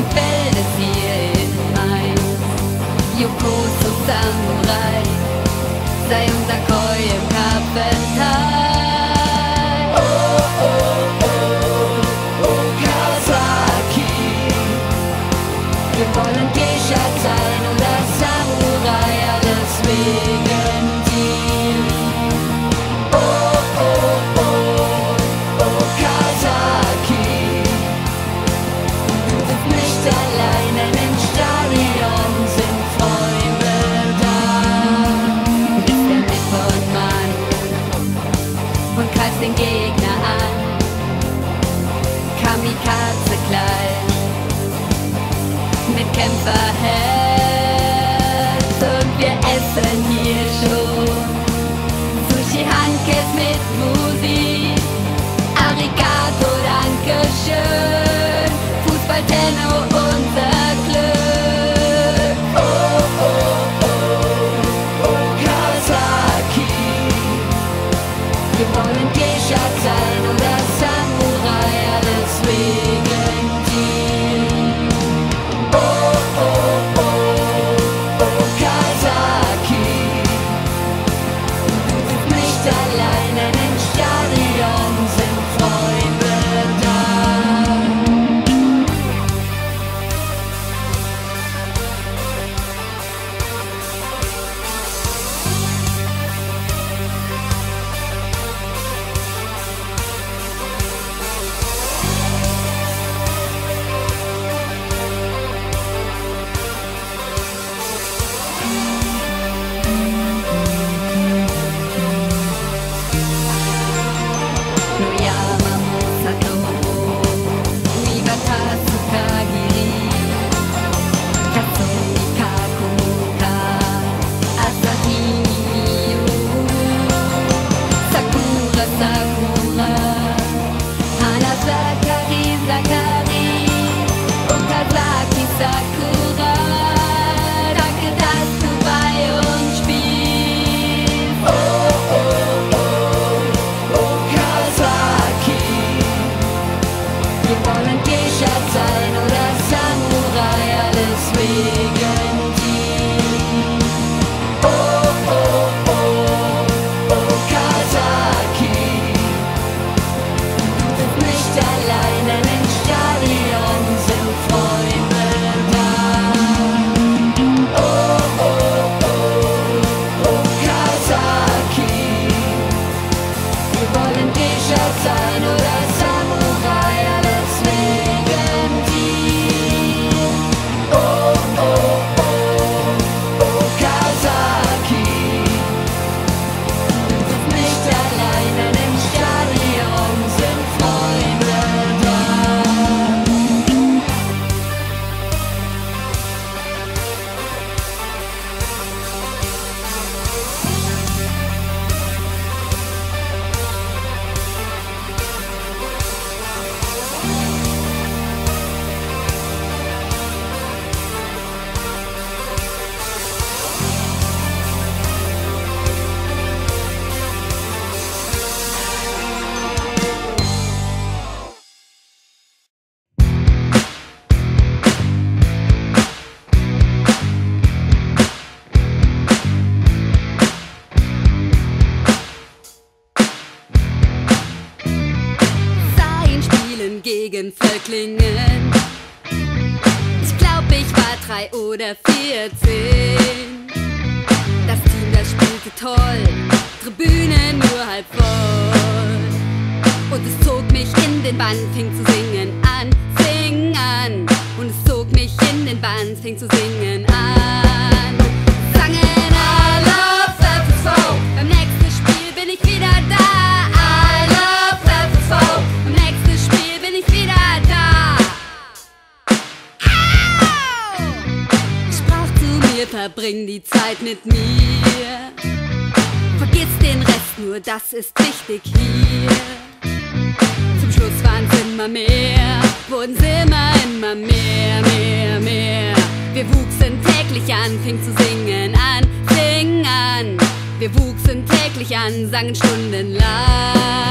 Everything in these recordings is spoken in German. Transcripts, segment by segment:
dir gefällt es hier in Mainz. Yokoso Samurai, sei unser Koi im Kapital. Völklingen. Ich glaub, ich war drei oder vierzehn. Das Team, das spielte toll, Tribüne nur halb voll. Und es zog mich in den Bann, fing zu singen an, sing an. Und es zog mich in den Bann, fing zu singen an. die Zeit mit mir. Vergiss den Rest, nur das ist wichtig hier. Zum Schluss waren's immer mehr, wurden's immer, immer mehr, mehr, mehr. Wir wuchsen täglich an, fing zu singen an, fing an. Wir wuchsen täglich an, sangen stundenlang.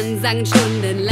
Mann sangen stundenlang.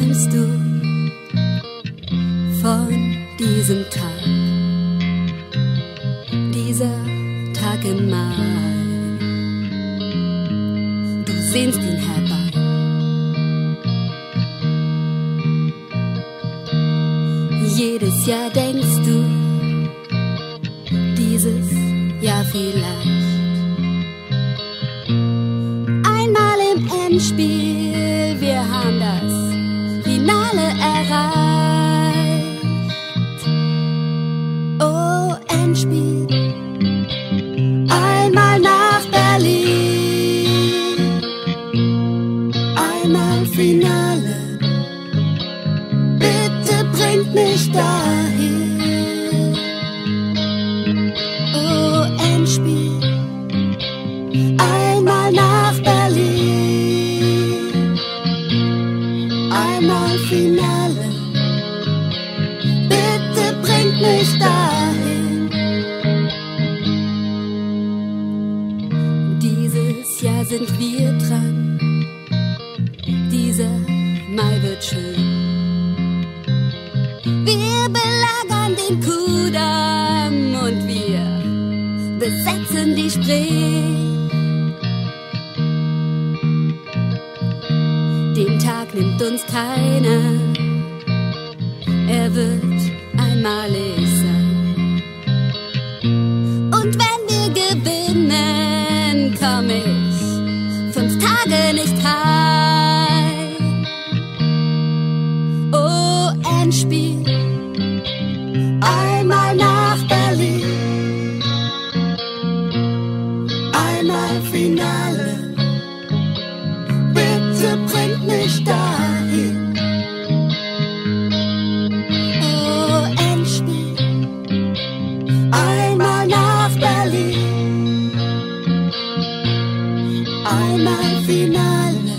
erfährst du von diesem Tag, dieser Tag im Mai. Du sehnst ihn herbei. Jedes Jahr denkst du, dieses Jahr vielleicht. Einmal im Endspiel. Finale. Bitte bringt mich dahin. Dieses Jahr sind wir dran. Dieser Mai wird schön. Wir belagern den Kudamm und wir besetzen die Spree. Uns keiner. Einmal Finale. Bitte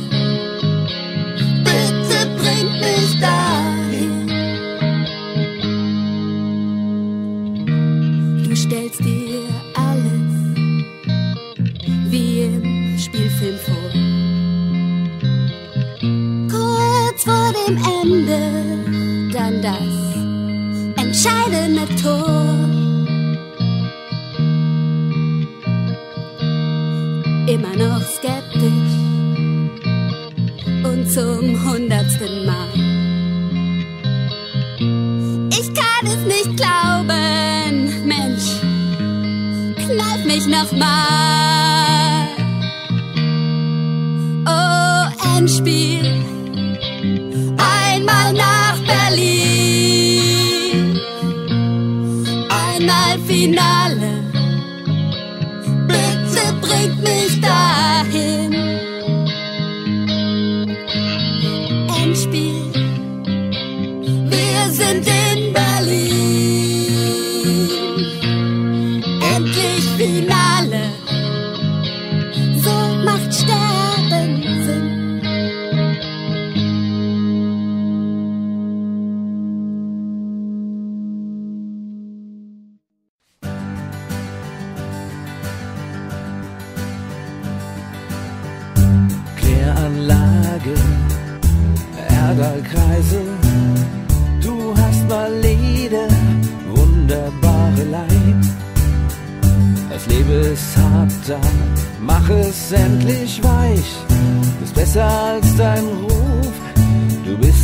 kneif mich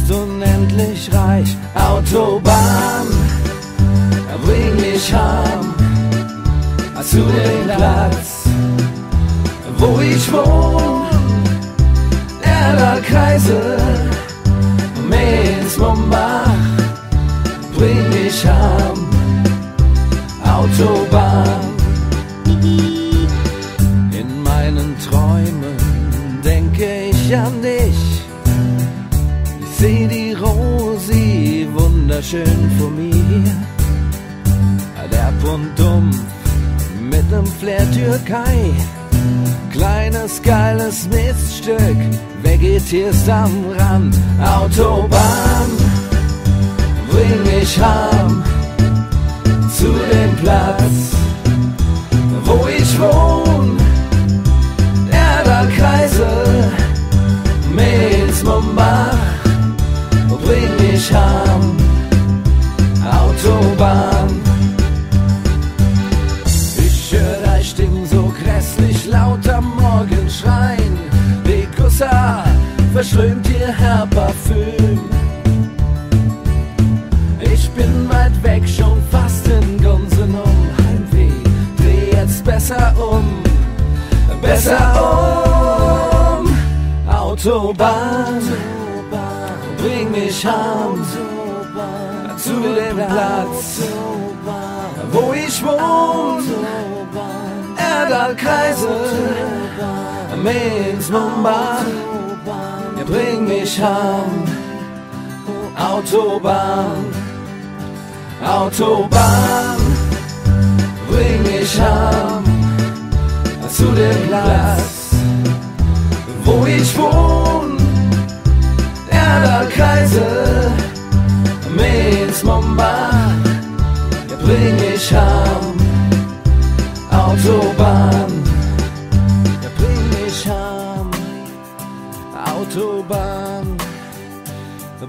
bist unendlich reich. Autobahn, bring mich heim zu dem Platz, wo ich wohn. Erdalkreise, Mainz, Mombach, bring mich heim. Autobahn. Wunderschön vor mir. Der Pund dumpf mit nem Flair Türkei. Kleines, geiles Miststück, vegetierst am Rand. Autobahn, bring mich heim zu dem Platz, wo ich wohn. Erdalkreise, Mainz, Mombach, bring mich heim. Autobahn. Ich hör dein Ding so grässlich laut am Morgen schreien. Bekussa verschrömt ihr Herr Parfüm. Ich bin weit weg, schon fast in Gunsen um Heimweh. Dreh jetzt besser um, besser um. Autobahn, bring mich heim zu dem Platz, wo ich wohn. Erdalkreise, Mainz, Mombach, ja, bring mich heim. Autobahn, Autobahn, bring mich heim zu dem Platz, wo ich wohn. Ja, Autobahn,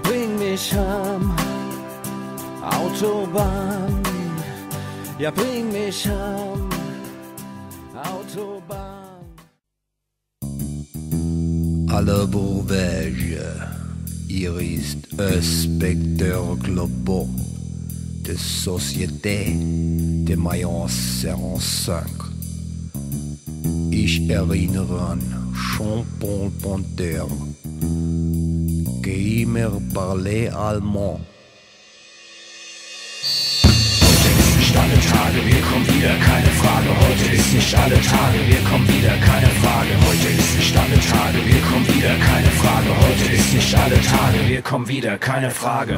bring mich heim. Autobahn, ja bring mich heim. Autobahn. Alle Bourvège, Iris Inspecteur Global de Société de Mayence 45. Ich erinnere an Jean-Paul qui me parlait allemand. nicht alle Tage, wir kommen wieder, keine Frage. Heute ist nicht alle Tage, wir kommen wieder, keine Frage. Heute ist nicht alle Tage, wir kommen wieder, keine Frage. Heute ist nicht alle Tage, wir kommen wieder, keine Frage.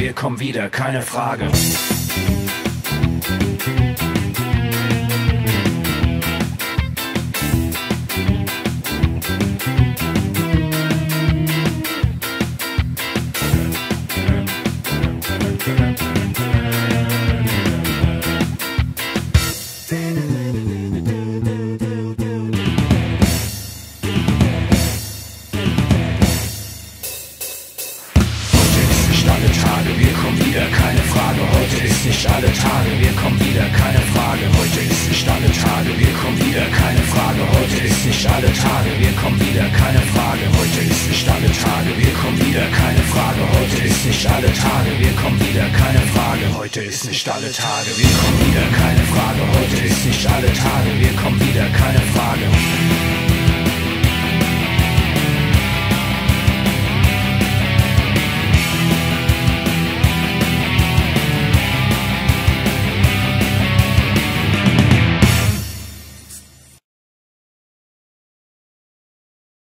Wir kommen wieder, keine Frage. Frage. Heute ist nicht alle Tage, wir kommen wieder, keine Frage. Heute ist nicht alle Tage, wir kommen wieder, keine Frage. Heute ist nicht alle Tage, wir kommen wieder, keine Frage. Heute ist nicht alle Tage, wir kommen wieder, keine Frage. Heute ist nicht alle Tage, wir kommen wieder, keine Frage.